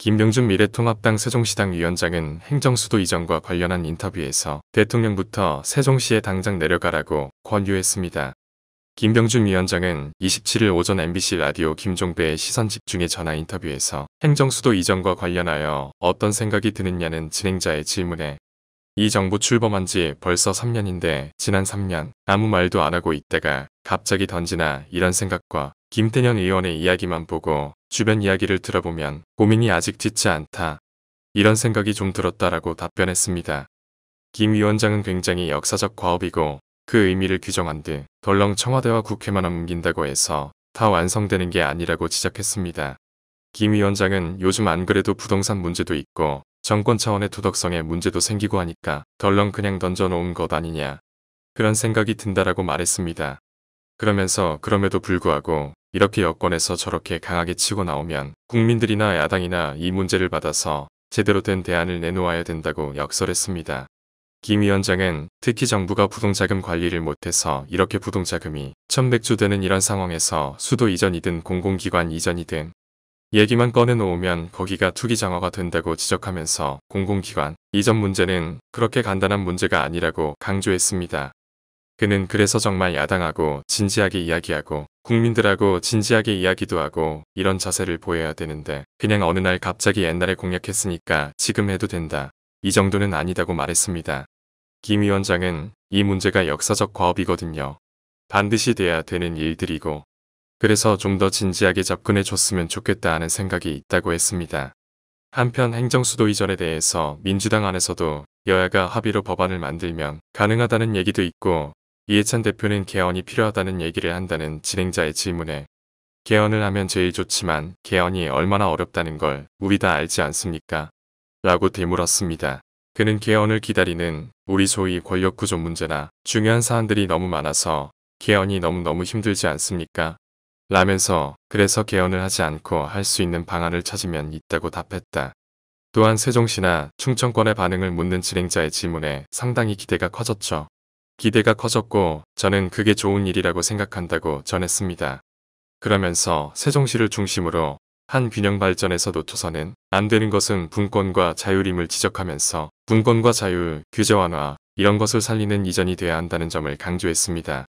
김병준 미래통합당 세종시당 위원장은 행정수도 이전과 관련한 인터뷰에서 대통령부터 세종시에 당장 내려가라고 권유했습니다. 김병준 위원장은 27일 오전 MBC 라디오 김종배의 시선 집중의 전화 인터뷰에서 행정수도 이전과 관련하여 어떤 생각이 드느냐는 진행자의 질문에 이 정부 출범한 지 벌써 3년인데 지난 3년 아무 말도 안 하고 있다가 갑자기 던지나 이런 생각과 김태년 의원의 이야기만 보고 주변 이야기를 들어보면 고민이 아직 짙지 않다. 이런 생각이 좀 들었다라고 답변했습니다. 김 위원장은 굉장히 역사적 과업이고 그 의미를 규정한 듯 덜렁 청와대와 국회만 옮긴다고 해서 다 완성되는 게 아니라고 지적했습니다. 김 위원장은 요즘 안 그래도 부동산 문제도 있고 정권 차원의 도덕성에 문제도 생기고 하니까 덜렁 그냥 던져놓은 것 아니냐. 그런 생각이 든다라고 말했습니다. 그러면서 그럼에도 불구하고 이렇게 여권에서 저렇게 강하게 치고 나오면 국민들이나 야당이나 이 문제를 받아서 제대로 된 대안을 내놓아야 된다고 역설했습니다. 김 위원장은 특히 정부가 부동자금 관리를 못해서 이렇게 부동자금이 천백조 되는 이런 상황에서 수도 이전이든 공공기관 이전이든 얘기만 꺼내놓으면 거기가 투기 장화가 된다고 지적하면서 공공기관 이전 문제는 그렇게 간단한 문제가 아니라고 강조했습니다. 그는 그래서 정말 야당하고 진지하게 이야기하고 국민들하고 진지하게 이야기도 하고 이런 자세를 보여야 되는데 그냥 어느 날 갑자기 옛날에 공약했으니까 지금 해도 된다. 이 정도는 아니다고 말했습니다. 김 위원장은 이 문제가 역사적 과업이거든요. 반드시 돼야 되는 일들이고 그래서 좀 더 진지하게 접근해 줬으면 좋겠다 하는 생각이 있다고 했습니다. 한편 행정수도 이전에 대해서 민주당 안에서도 여야가 합의로 법안을 만들면 가능하다는 얘기도 있고 이해찬 대표는 개헌이 필요하다는 얘기를 한다는 진행자의 질문에 개헌을 하면 제일 좋지만 개헌이 얼마나 어렵다는 걸 우리 다 알지 않습니까? 라고 되물었습니다. 그는 개헌을 기다리는 우리 소위 권력구조 문제나 중요한 사안들이 너무 많아서 개헌이 너무너무 힘들지 않습니까? 라면서 그래서 개헌을 하지 않고 할 수 있는 방안을 찾으면 있다고 답했다. 또한 세종시나 충청권의 반응을 묻는 진행자의 질문에 상당히 기대가 커졌죠. 기대가 커졌고 저는 그게 좋은 일이라고 생각한다고 전했습니다. 그러면서 세종시를 중심으로 한 균형 발전에서 놓쳐서는 안 되는 것은 분권과 자율임을 지적하면서 분권과 자율, 규제 완화 이런 것을 살리는 이전이 돼야 한다는 점을 강조했습니다.